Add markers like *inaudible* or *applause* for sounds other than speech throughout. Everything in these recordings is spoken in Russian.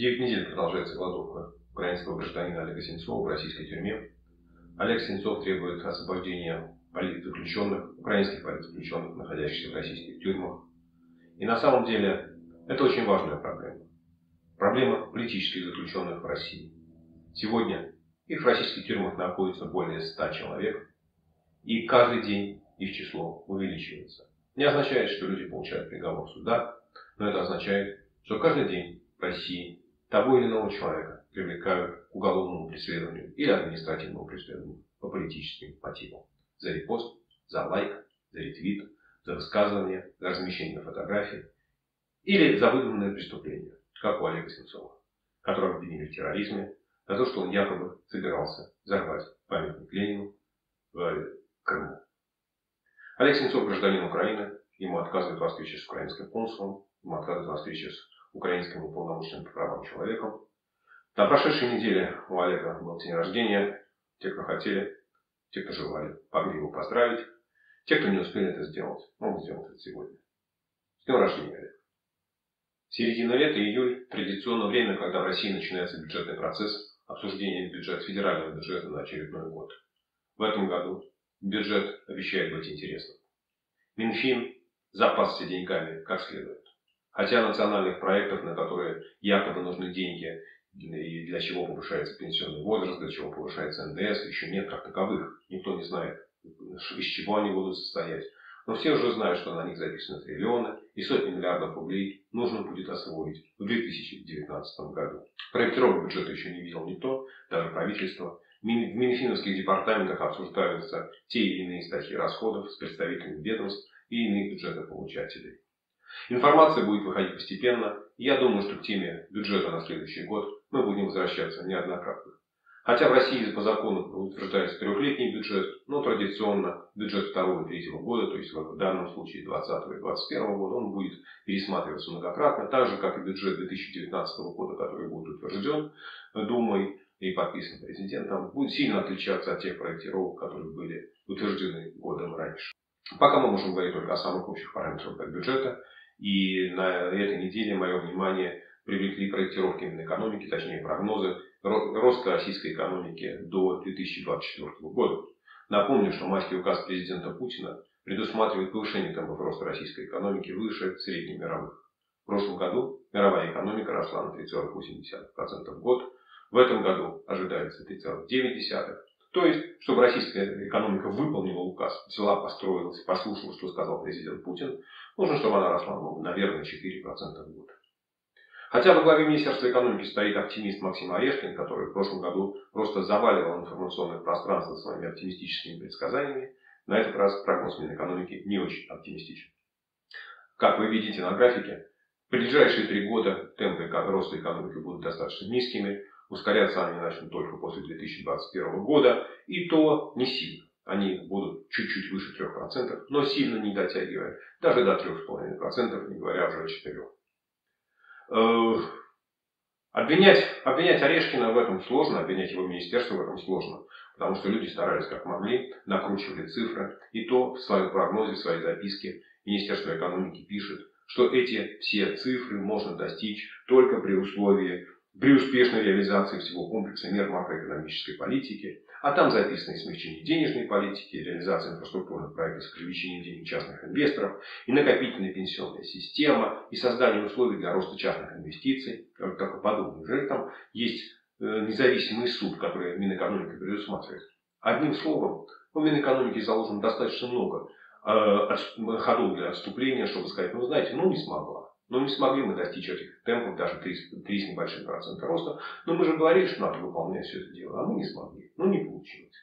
Девять недель продолжается голодовка украинского гражданина Олега Сенцова в российской тюрьме. Олег Сенцов требует освобождения политзаключенных, украинских политзаключенных, находящихся в российских тюрьмах. И на самом деле это очень важная проблема. Проблема политических заключенных в России. Сегодня их в российских тюрьмах находится более 100 человек, и каждый день их число увеличивается. Не означает, что люди получают приговор суда, но это означает, что каждый день в России того или иного человека привлекают к уголовному преследованию или административному преследованию по политическим мотивам. За репост, за лайк, за ретвит, за высказывание, за размещение фотографий или за выдуманное преступление, как у Олега Сенцова, которого обвинили в терроризме за то, что он якобы собирался взорвать памятник Ленину в Крыму. Олег Сенцов гражданин Украины, ему отказывают во встрече с украинским консулом, ему отказывают во встрече с украинским уполномоченным по правам человека. На прошедшей неделе у Олега был день рождения. Те, кто хотели, те, кто желали, могли его поздравить. Те, кто не успели это сделать, могут сделать это сегодня. С днем рождения, Олег. Середина лета, июль, традиционное время, когда в России начинается бюджетный процесс, обсуждения бюджета, федерального бюджета на очередной год. В этом году бюджет обещает быть интересным. Минфин запасся деньгами как следует. Хотя национальных проектов, на которые якобы нужны деньги, и для чего повышается пенсионный возраст, для чего повышается НДС, еще нет как таковых. Никто не знает, из чего они будут состоять. Но все уже знают, что на них записаны триллионы и сотни миллиардов рублей нужно будет освоить в 2019 году. Проектировок бюджета еще не видел никто, даже правительство. В Минфиновских департаментах обсуждаются те или иные статьи расходов с представителями ведомств и иных бюджетополучателей. Информация будет выходить постепенно, и я думаю, что к теме бюджета на следующий год мы будем возвращаться неоднократно. Хотя в России по закону утверждается трехлетний бюджет, но традиционно бюджет второго и третьего года, то есть в данном случае 2020 и 2021 года, он будет пересматриваться многократно, так же, как и бюджет 2019 года, который будет утвержден Думой и подписан президентом, будет сильно отличаться от тех проектировок, которые были утверждены годом раньше. Пока мы можем говорить только о самых общих параметрах бюджета, и на этой неделе мое внимание привлекли проектировки Минэкономики, точнее прогнозы роста российской экономики до 2024 года. Напомню, что майский указ президента Путина предусматривает повышение темпов роста российской экономики выше среднемировых. В прошлом году мировая экономика росла на 3,8% в год. В этом году ожидается 3,9%. То есть, чтобы российская экономика выполнила указ, взяла, построилась, послушала, что сказал президент Путин, нужно, чтобы она росла, ну, наверное, 4% в год. Хотя во главе Министерства экономики стоит оптимист Максим Орешкин, который в прошлом году просто заваливал информационное пространство своими оптимистическими предсказаниями, на этот раз прогноз Минэкономики не очень оптимистичен. Как вы видите на графике, в ближайшие три года темпы роста экономики будут достаточно низкими, ускоряться они начнут только после 2021 года, и то не сильно. Они будут чуть-чуть выше 3%, но сильно не дотягивая, даже до 3,5%, не говоря уже о 4%. Э, обвинять, обвинять Орешкина в этом сложно, обвинять его министерство в этом сложно. Потому что люди старались как могли, накручивали цифры. И то в своем прогнозе, в своей записке Министерство экономики пишет, что эти все цифры можно достичь только при условии, при успешной реализации всего комплекса мер макроэкономической политики, а там записано и смягчение денежной политики, реализация инфраструктурных проектов с привлечением денег частных инвесторов, и накопительная пенсионная система, и создание условий для роста частных инвестиций, как и подобное. Уже там есть э, независимый суд, который Минэкономика предусматривает. Одним словом, у Минэкономики заложено достаточно много э, ходов для отступления, чтобы сказать, ну знаете, ну не смогла. Но не смогли мы достичь этих темпов, даже 3, 3 с небольшим процентом роста. Но мы же говорили, что надо выполнять все это дело, а мы не смогли. Ну, не получилось.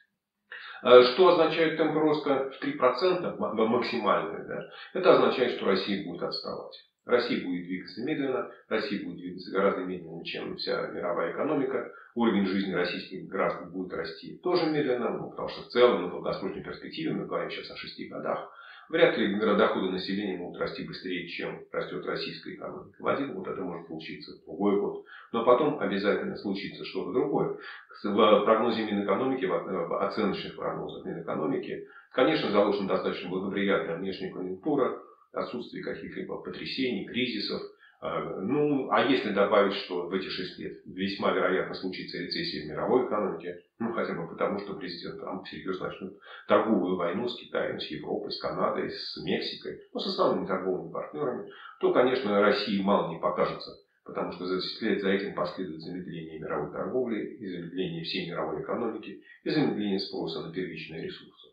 А что означает темп роста в 3% максимальный? Да? Это означает, что Россия будет отставать. Россия будет двигаться медленно, Россия будет двигаться гораздо медленнее, чем вся мировая экономика. Уровень жизни российских граждан будет расти тоже медленно, ну, потому что в целом на долгосрочной перспективе, мы говорим сейчас о 6 годах, Вряд ли доходы населения могут расти быстрее, чем растет российская экономика. В один год это может случиться, в другой год. Но потом обязательно случится что-то другое. В прогнозе Минэкономики, в оценочных прогнозах Минэкономики, конечно, заложена достаточно благоприятная внешняя конъюнктура, отсутствие каких-либо потрясений, кризисов, ну, а если добавить, что в эти шесть лет весьма вероятно случится рецессия в мировой экономике, ну, хотя бы потому, что президент Трамп всерьез начнет торговую войну с Китаем, с Европой, с Канадой, с Мексикой, ну, с основными торговыми партнерами, то, конечно, России мало не покажется. Потому что вслед за этим последует замедление мировой торговли, и замедление всей мировой экономики, и замедление спроса на первичные ресурсы.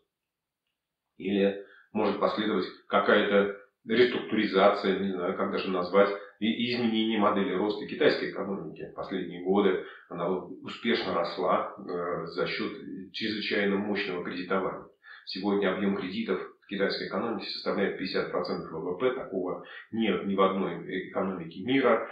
Или может последовать какая-то реструктуризация, не знаю, как даже назвать, изменение модели роста китайской экономики. Последние годы она успешно росла э, за счет чрезвычайно мощного кредитования. Сегодня объем кредитов в китайской экономике составляет 50% ВВП, такого нет ни в одной экономике мира.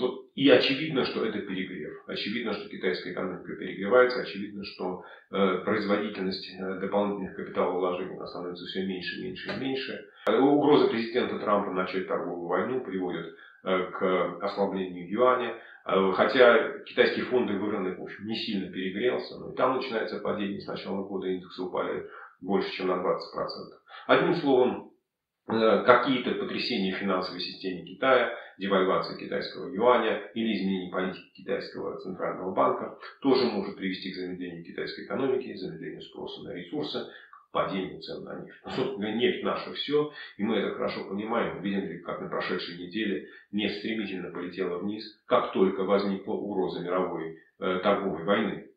Э, и очевидно, что это перегрев. Очевидно, что китайская экономика перегревается. Очевидно, что э, производительность э, дополнительных капиталовложений становится все меньше, меньше и меньше. Угроза президента Трампа начать торговую войну приводит к ослаблению юаня. Хотя китайские фонды вырваны, в общем, не сильно перегрелся, но и там начинается падение. С начала года индексы упали больше, чем на 20%. Одним словом, э, какие-то потрясения в финансовой системе Китая, девальвация китайского юаня или изменение политики китайского центрального банка тоже может привести к замедлению китайской экономики, замедлению спроса на ресурсы, падению цен на нефть. Но, собственно, нефть наша все, и мы это хорошо понимаем. Видим как на прошедшей неделе нефть стремительно полетела вниз, как только возникла угроза мировой э, торговой войны.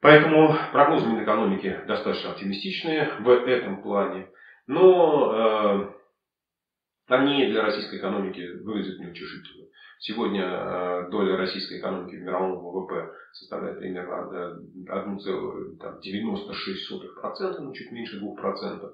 Поэтому прогнозы Минэкономики достаточно оптимистичные в этом плане. Но э, они для российской экономики выглядят неутешительно. Сегодня э, доля российской экономики в мировом ВВП составляет примерно 1,96%, ну чуть меньше 2%.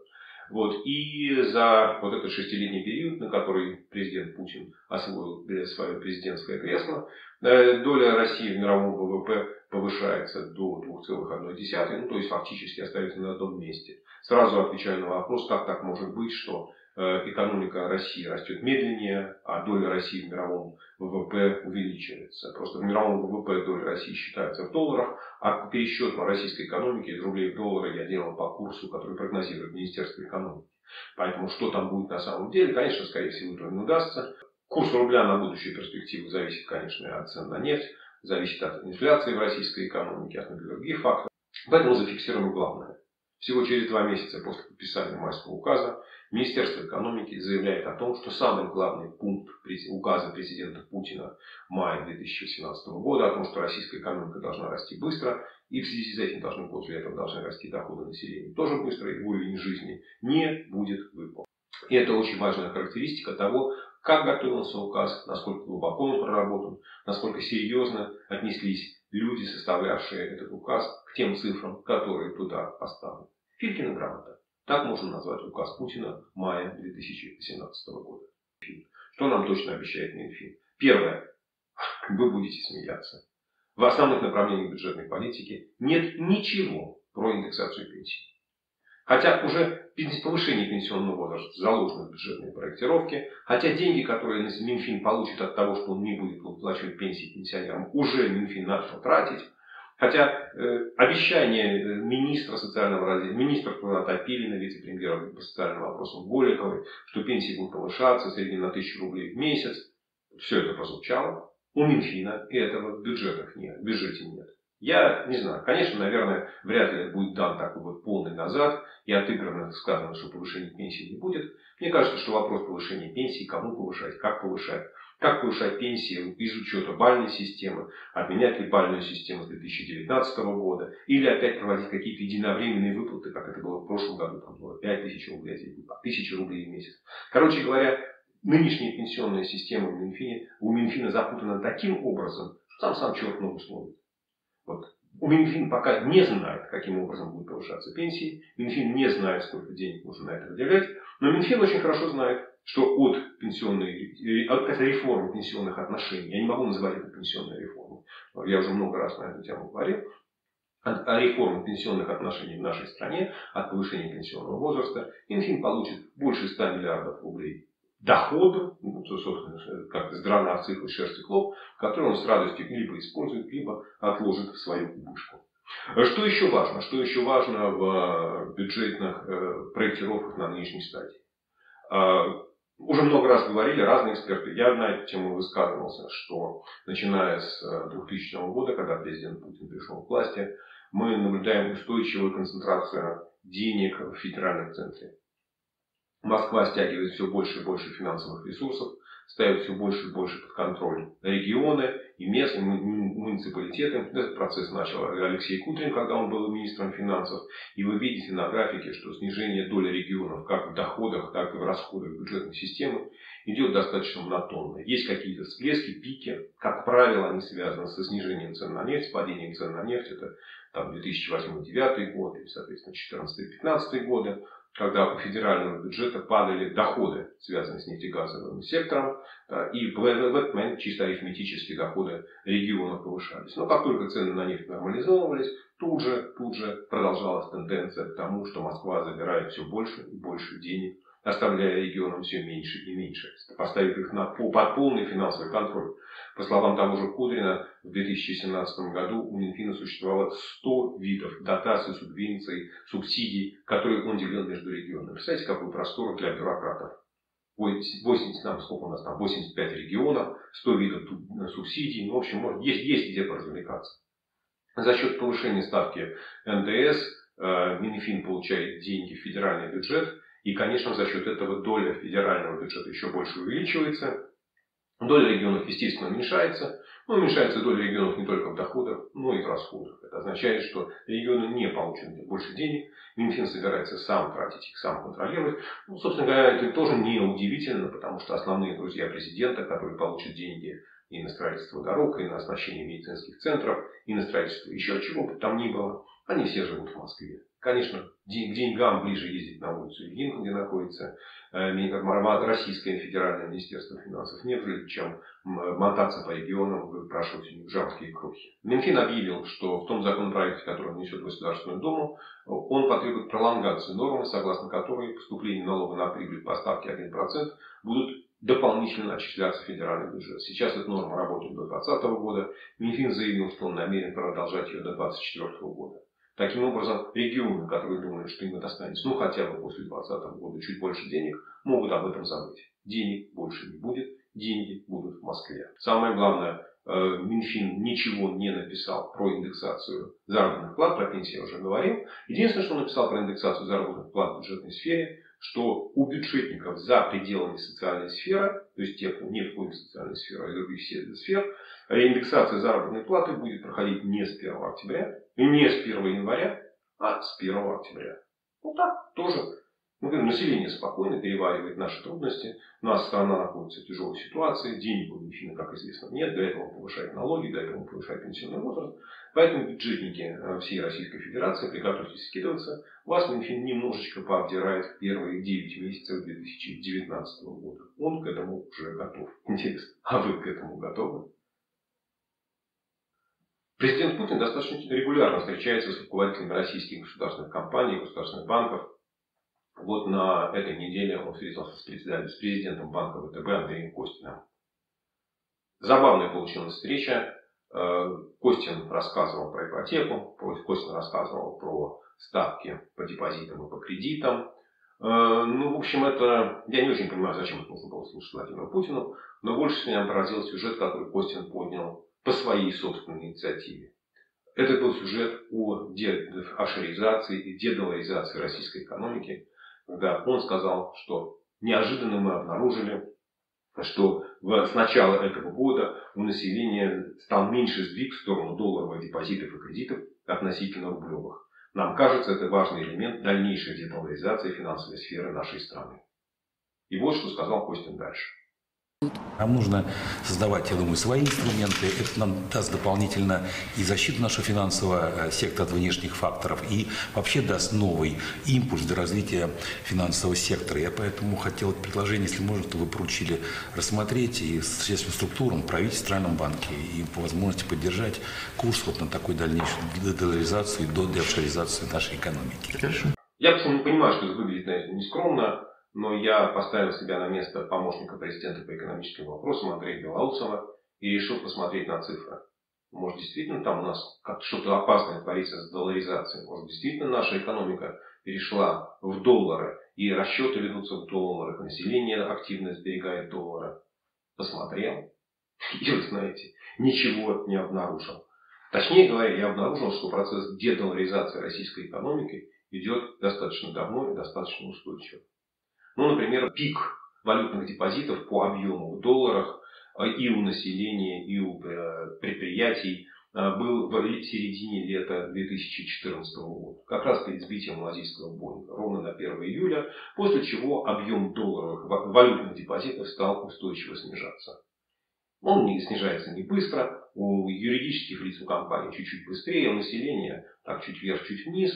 Вот. И за вот этот шестилетний период, на который президент Путин освоил свое президентское кресло, э, доля России в мировом ВВП повышается до 2,1, ну то есть фактически остается на одном месте. Сразу отвечаю на вопрос, как так может быть, что э, экономика России растет медленнее, а доля России в мировом ВВП увеличивается. Просто в мировом ВВП доля России считается в долларах, а пересчет по российской экономике из рублей в доллары я делал по курсу, который прогнозирует Министерство экономики. Поэтому что там будет на самом деле, конечно, скорее всего, этого не удастся. Курс рубля на будущую перспективу зависит, конечно, от цен на нефть зависит от инфляции в российской экономике, от многих других факторов. Поэтому зафиксируем главное. Всего через два месяца после подписания майского указа Министерство экономики заявляет о том, что самый главный пункт указа президента Путина мая 2018 года о том, что российская экономика должна расти быстро, и в связи с этим должны после этого должны расти доходы населения тоже быстро, и уровень жизни не будет выполнен. И это очень важная характеристика того, как готовился указ, насколько глубоко он проработан, насколько серьезно отнеслись люди, составлявшие этот указ, к тем цифрам, которые туда поставлены. Филькина грамота. Так можно назвать указ Путина мая 2018 года. Что нам точно обещает Минфин? Первое. *laughs* Вы будете смеяться. В основных направлениях бюджетной политики нет ничего про индексацию пенсий. Хотя уже повышение пенсионного возраста заложено в бюджетной проектировке, хотя деньги, которые Минфин получит от того, что он не будет выплачивать пенсии пенсионерам, уже Минфин начал тратить, Хотя э, обещание э, министра социального развития, министра труда Топилина, вице-премьера по социальным вопросам Голиковой, что пенсии будут повышаться среднем на тысячу рублей в месяц, все это прозвучало. У Минфина этого в бюджетах нет, в бюджете нет. Я не знаю, конечно, наверное, вряд ли будет дан такой вот полный назад и отыграно сказано, что повышения пенсии не будет. Мне кажется, что вопрос повышения пенсии, кому повышать, как повышать, как повышать пенсии из учета бальной системы, отменять ли бальную систему с 2019 года, или опять проводить какие-то единовременные выплаты, как это было в прошлом году, там было 5 тысяч рублей, по 1000 рублей в месяц. Короче говоря, нынешняя пенсионная система в Минфине, у Минфина запутана таким образом, что сам сам черт ногу сломит. Вот. Минфин пока не знает, каким образом будут повышаться пенсии. Минфин не знает, сколько денег нужно на это выделять. Но Минфин очень хорошо знает, что от пенсионной, от этой реформы пенсионных отношений, я не могу называть это пенсионной реформой, я уже много раз на эту тему говорил, о реформе пенсионных отношений в нашей стране, от повышения пенсионного возраста, Минфин получит больше 100 миллиардов рублей дохода, ну, собственно, как здравная цифра шерсти клоп, который он с радостью либо использует, либо отложит в свою кубышку. Что еще важно? Что еще важно в бюджетных э, проектировках на нынешней стадии? Уже много раз говорили разные эксперты. Я на эту тему высказывался, что начиная с 2000 э, года, когда президент Путин пришел к власти, мы наблюдаем устойчивую концентрацию денег в федеральном центре. Москва стягивает все больше и больше финансовых ресурсов, ставит все больше и больше под контроль регионы и местные муниципалитеты. Этот процесс начал Алексей Кудрин, когда он был министром финансов. И вы видите на графике, что снижение доли регионов как в доходах, так и в расходах бюджетной системы идет достаточно монотонно. Есть какие-то всплески, пики. Как правило, они связаны со снижением цен на нефть, падением цен на нефть. Это там 2008-2009 год, или, соответственно, 2014-2015 годы когда у федерального бюджета падали доходы, связанные с нефтегазовым сектором, и в этот момент чисто арифметические доходы регионов повышались. Но как только цены на нефть нормализовывались, тут же, тут же продолжалась тенденция к тому, что Москва забирает все больше и больше денег, оставляя регионам все меньше и меньше, поставив их на, под полный финансовый контроль. По словам того же Кудрина, в 2017 году у Минфина существовало 100 видов дотаций, субвенций, субсидий, которые он делил между регионами. Представляете, какой простор для бюрократов. 80, там, сколько у нас там, 85 регионов, 100 видов субсидий. Ну, в общем, есть, есть где поразвлекаться. За счет повышения ставки НДС э, Минфин получает деньги в федеральный бюджет. И, конечно, за счет этого доля федерального бюджета еще больше увеличивается. Доля регионов, естественно, уменьшается. Но уменьшается доля регионов не только в доходах, но и в расходах. Это означает, что регионы не получат больше денег. Минфин собирается сам тратить их, сам контролировать. Ну, собственно говоря, это тоже не удивительно, потому что основные друзья президента, которые получат деньги и на строительство дорог, и на оснащение медицинских центров, и на строительство еще чего бы там ни было, они все живут в Москве. Конечно, к деньгам ближе ездить на улицу Ильинку, где находится э, Российское федеральное министерство финансов, нежели чем мотаться по регионам, выпрашивать у них жалкие крохи. Минфин объявил, что в том законопроекте, который он несет в Государственную Думу, он потребует пролонгации нормы, согласно которой поступление налога на прибыль по ставке 1% будут дополнительно отчисляться в федеральный бюджет. Сейчас эта норма работает до 2020 года. Минфин заявил, что он намерен продолжать ее до 2024 года. Таким образом, регионы, которые думают, что им это останется, ну хотя бы после 2020 года, чуть больше денег, могут об этом забыть. Денег больше не будет, деньги будут в Москве. Самое главное, э, Минфин ничего не написал про индексацию заработных плат, про пенсии я уже говорил. Единственное, что он написал про индексацию заработных плат в бюджетной сфере, что у бюджетников за пределами социальной сферы, то есть тех, кто не входит в социальную сферу, а других сфер, индексация заработной платы будет проходить не с 1 октября, и не с 1 января, а с 1 октября. Вот так тоже. Ну, население спокойно переваривает наши трудности. У нас страна находится в тяжелой ситуации. Денег у Минфина, как известно, нет. Для этого он повышает налоги, для этого он повышает пенсионный возраст. Поэтому бюджетники э, всей Российской Федерации, приготовьтесь скидываться, вас Минфин немножечко пообдирает в первые 9 месяцев 2019 года. Он к этому уже готов. Интересно, а вы к этому готовы? Президент Путин достаточно регулярно встречается с руководителями российских государственных компаний, государственных банков. Вот на этой неделе он встретился с президентом, банка ВТБ Андреем Костиным. Забавная получилась встреча. Э, Костин рассказывал про ипотеку, Костин рассказывал про ставки по депозитам и по кредитам. Э, ну, в общем, это... Я не очень понимаю, зачем это нужно было слушать Владимиру Путину, но больше меня поразил сюжет, который Костин поднял по своей собственной инициативе. Это был сюжет о ашеризации и дедоларизации российской экономики, когда он сказал, что неожиданно мы обнаружили, что с начала этого года у населения стал меньше сдвиг в сторону долларовых депозитов и кредитов относительно рублевых. Нам кажется, это важный элемент дальнейшей дедоларизации финансовой сферы нашей страны. И вот что сказал Костин дальше. Нам нужно создавать, я думаю, свои инструменты. Это нам даст дополнительно и защиту нашего финансового э, сектора от внешних факторов, и вообще даст новый импульс для развития финансового сектора. Я поэтому хотел предложение, если можно, то вы поручили рассмотреть и с средством структурам правительства Центральном банке и по возможности поддержать курс вот на такой дальнейшую долларизацию и до деофшоризации нашей экономики. Хорошо. Я понимаю, что это выглядит наверное, нескромно, но я поставил себя на место помощника президента по экономическим вопросам Андрея Белоусова и решил посмотреть на цифры. Может, действительно там у нас как что-то опасное творится с долларизацией. Может, действительно наша экономика перешла в доллары, и расчеты ведутся в долларах, население активно сберегает доллары. Посмотрел, *laughs* и вы знаете, ничего не обнаружил. Точнее говоря, я обнаружил, что процесс дедоларизации российской экономики идет достаточно давно и достаточно устойчиво. Ну, например, пик валютных депозитов по объему в долларах э, и у населения, и у э, предприятий э, был в середине лета 2014 года, как раз перед сбитием малазийского Боинга, ровно на 1 июля, после чего объем долларовых валютных депозитов стал устойчиво снижаться. Он не снижается не быстро, у юридических лиц у компании чуть-чуть быстрее, у населения так чуть вверх, чуть вниз.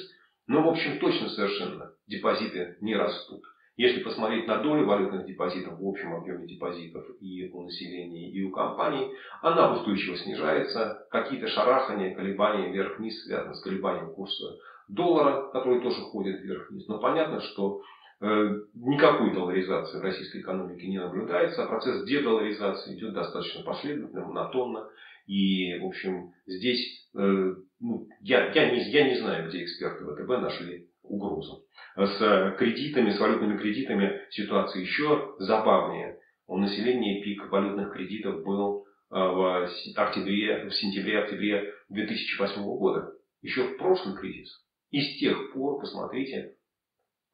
Но в общем точно совершенно депозиты не растут. Если посмотреть на долю валютных депозитов в общем объеме депозитов и у населения, и у компаний, она устойчиво снижается. Какие-то шарахания, колебания вверх-вниз связаны с колебанием курса доллара, который тоже ходит вверх-вниз. Но понятно, что Э, никакой долларизации в российской экономике не наблюдается, а процесс дедоларизации идет достаточно последовательно, монотонно. И, в общем, здесь э, ну, я, я, не, я не знаю, где эксперты ВТБ нашли угрозу. С кредитами, с валютными кредитами ситуация еще забавнее. У населения пик валютных кредитов был э, в октябре, в сентябре-октябре 2008 года. Еще в прошлый кризис. И с тех пор, посмотрите,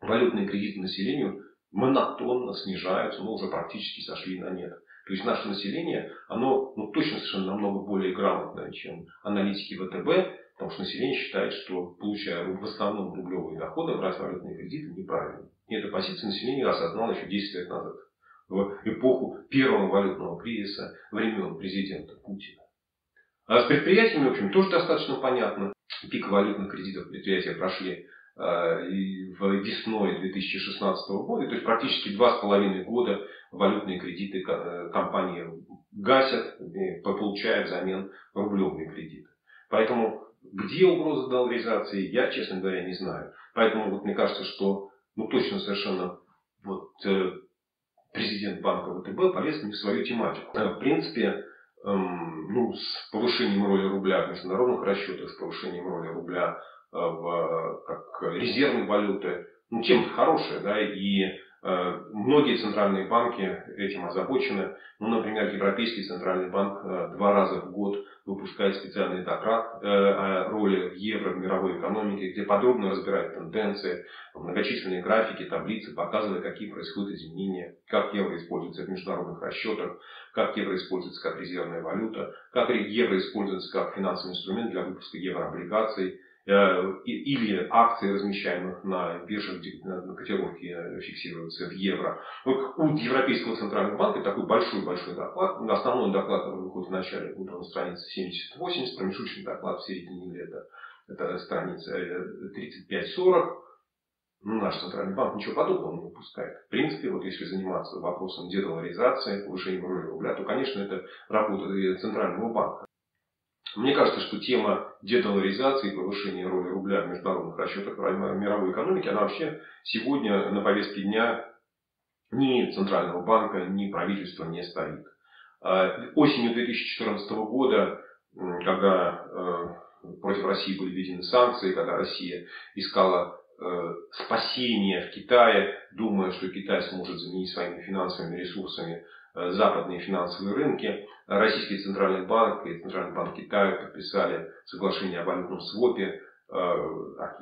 валютные кредиты населению монотонно снижаются, но уже практически сошли на нет. То есть наше население, оно ну, точно совершенно намного более грамотное, чем аналитики ВТБ, потому что население считает, что получая в основном рублевые доходы, брать валютные кредиты неправильно. И эта позиция населения осознала еще 10 лет назад, в эпоху первого валютного кризиса времен президента Путина. А с предприятиями, в общем, тоже достаточно понятно. Пик валютных кредитов предприятия прошли Э, в весной 2016 года, то есть практически два с половиной года валютные кредиты э, компании гасят, получая взамен рублевые кредиты. Поэтому где угроза долларизации, я, честно говоря, не знаю. Поэтому вот мне кажется, что ну, точно совершенно вот, э, президент банка ВТБ полез не в свою тематику. В принципе, эм, ну, с повышением роли рубля в международных расчетах, с повышением роли рубля Э, в, как резервной валюты. Ну, тем-то хорошая, да, и э, многие центральные банки этим озабочены. Ну, например, Европейский центральный банк э, два раза в год выпускает специальный доклад о роли евро в мировой экономике, где подробно разбирает тенденции, многочисленные графики, таблицы, показывая, какие происходят изменения, как евро используется в международных расчетах, как евро используется как резервная валюта, как евро используется как финансовый инструмент для выпуска еврооблигаций, Э, или акции, размещаемых на биржах, на котировки э, фиксируются в евро. Вот у Европейского центрального банка такой большой-большой доклад. Основной доклад выходит в начале года на странице 70-80, промежуточный доклад в середине лета. Это страница 35-40. Э, ну, наш центральный банк ничего подобного не выпускает. В принципе, вот если заниматься вопросом дедоларизации, повышения роли рубля, то, конечно, это работа центрального банка. Мне кажется, что тема дедоларизации и повышения роли рубля в международных расчетах мировой экономики, она вообще сегодня на повестке дня ни Центрального банка, ни правительства не стоит. А, осенью 2014 года, когда э, против России были введены санкции, когда Россия искала э, спасения в Китае, думая, что Китай сможет заменить своими финансовыми ресурсами западные финансовые рынки. Российский Центральный банк и Центральный банк Китая подписали соглашение о валютном свопе э,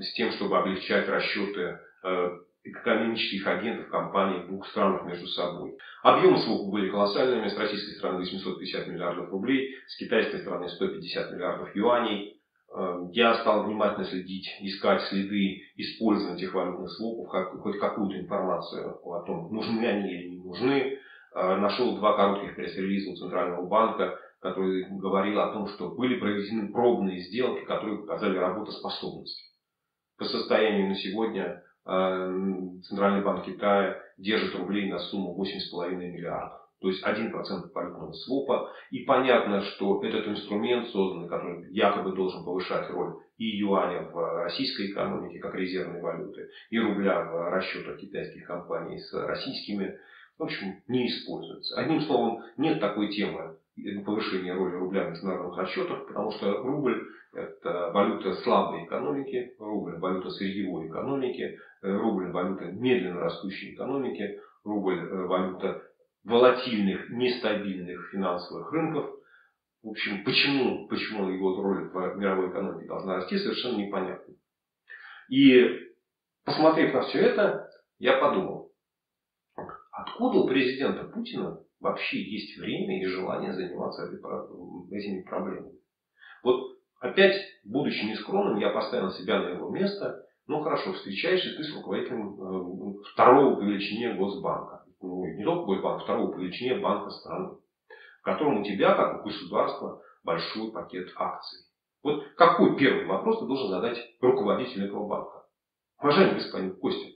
с тем, чтобы облегчать расчеты э, экономических агентов компаний двух странах между собой. Объемы свопа были колоссальными. С российской стороны 850 миллиардов рублей, с китайской стороны 150 миллиардов юаней. Я стал внимательно следить, искать следы использования этих валютных свопов, хоть какую-то информацию о том, нужны они или не нужны. Э, нашел два коротких пресс-релиза у Центрального банка, который говорил о том, что были проведены пробные сделки, которые показали работоспособность. По состоянию на сегодня э, Центральный банк Китая держит рублей на сумму 8,5 миллиардов. То есть 1% валютного свопа. И понятно, что этот инструмент созданный, который якобы должен повышать роль и юаня в российской экономике как резервной валюты, и рубля в расчетах китайских компаний с российскими в общем, не используется. Одним словом, нет такой темы повышение роли рубля в международных расчетах, потому что рубль – это валюта слабой экономики, рубль – валюта сырьевой экономики, рубль – валюта медленно растущей экономики, рубль – валюта волатильных, нестабильных финансовых рынков. В общем, почему, почему его роль в мировой экономике должна расти, совершенно непонятно. И посмотрев на все это, я подумал, откуда у президента Путина вообще есть время и желание заниматься этими проблемами. Вот опять, будучи нескромным, я поставил себя на его место. Ну хорошо, встречаешься ты с руководителем э, второго по величине Госбанка. Ну, не только Госбанка, второго по величине банка страны. В котором у тебя, как у государства, большой пакет акций. Вот какой первый вопрос ты должен задать руководителю этого банка? Уважаемый господин Костя,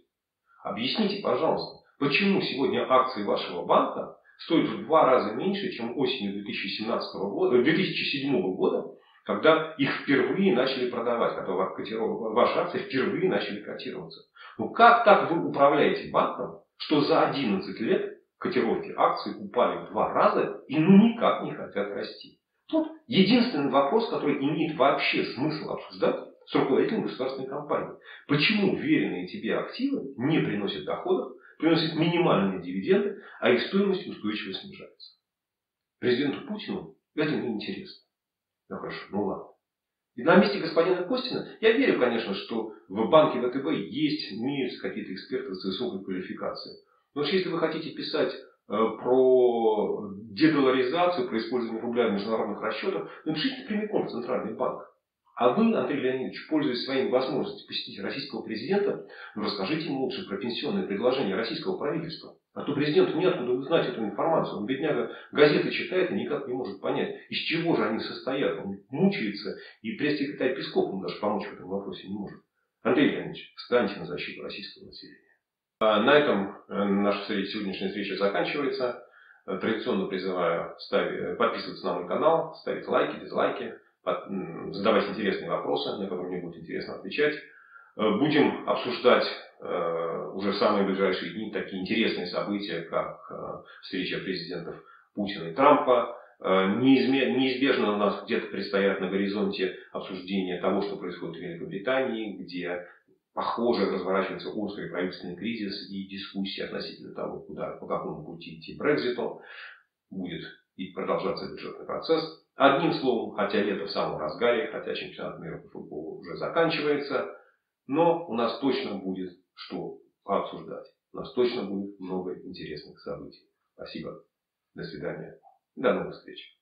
объясните, пожалуйста, почему сегодня акции вашего банка стоит в два раза меньше, чем осенью 2017 года, 2007 э, года, когда их впервые начали продавать, когда ваши акции впервые начали котироваться. Ну как так вы управляете банком, что за 11 лет котировки акций упали в два раза и ну никак не хотят расти? Тут единственный вопрос, который имеет вообще смысл обсуждать с руководителем государственной компании. Почему веренные тебе активы не приносят доходов, приносит минимальные дивиденды, а их стоимость устойчиво снижается. Президенту Путину это не интересно. Ну хорошо, ну ладно. И на месте господина Костина, я верю, конечно, что в банке ВТБ есть, имеются какие-то эксперты с высокой квалификацией. Но если вы хотите писать э, про дедоларизацию, про использование рубля в международных расчетах, напишите прямиком в Центральный банк. А вы, Андрей Леонидович, пользуясь своими возможностями посетить российского президента, ну, расскажите ему лучше про пенсионные предложения российского правительства. А то президенту неоткуда узнать эту информацию. Он, бедняга, газеты читает и никак не может понять, из чего же они состоят. Он мучается, и пресс-секретарь Песков ему даже помочь в этом вопросе не может. Андрей Леонидович, встаньте на защиту российского населения. А на этом э, наша сегодняшняя встреча заканчивается. Традиционно призываю ставить, подписываться на мой канал, ставить лайки, дизлайки задавать интересные вопросы, на которые мне будет интересно отвечать. Э, будем обсуждать э, уже в самые ближайшие дни такие интересные события, как э, встреча президентов Путина и Трампа. Неизбежно у нас где-то предстоят на горизонте обсуждения того, что происходит в Великобритании, где похоже разворачивается острый правительственный кризис и дискуссии относительно того, куда, по какому пути идти Брекзиту. Будет и продолжаться бюджетный процесс. Одним словом, хотя лето в самом разгаре, хотя чемпионат мира по футболу уже заканчивается, но у нас точно будет что обсуждать. У нас точно будет много интересных событий. Спасибо. До свидания. До новых встреч.